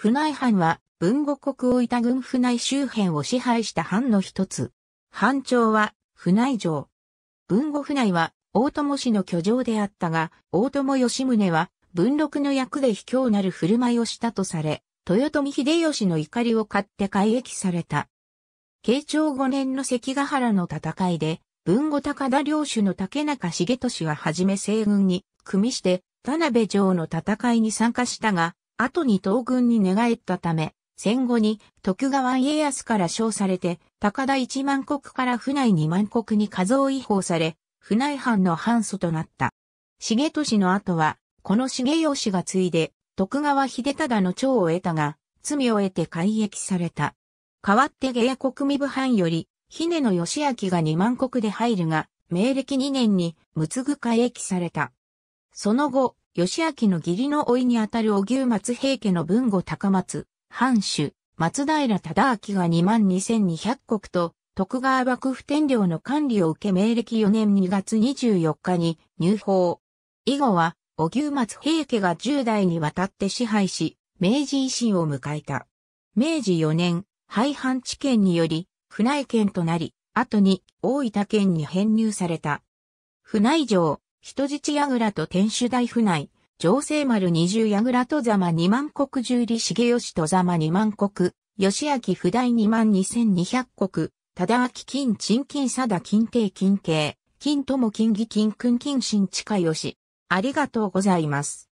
船井藩は文後国大分郡船井周辺を支配した藩の一つ。藩長は船井城。文後船井は大友氏の居城であったが、大友義宗は文禄の役で卑怯なる振る舞いをしたとされ、豊臣秀吉の怒りを買って改易された。慶長5年の関ヶ原の戦いで、文後高田領主の竹中重利ははじめ西軍に組みして、田辺城の戦いに参加したが、後に東軍に寝返ったため、戦後に徳川家康から称されて、高田一万国から船井二万国に数を違法され、船井藩の藩祖となった。重利の後は、この重義が継いで、徳川秀忠の長を得たが、罪を得て改易された。代わって芸国未部藩より、姫野義明が二万国で入るが、明暦2年に、むつぐ改易された。その後、義明の義理の甥にあたる荻生松平家の文後高松、藩主、松平忠明が22,200国と、徳川幕府天領の管理を受け明暦4年2月24日に入法。以後は、荻生松平家が10代にわたって支配し、明治維新を迎えた。明治4年、廃藩置県により、船井県となり、後に大分県に編入された。船井城、人質櫓と天守台府内、上世丸二十櫓とざま二万国十里重吉とざま二万国、吉明不大二万二千二百国、忠明金陳金貞金帝金慶、金友金義金君金新近吉。ありがとうございます。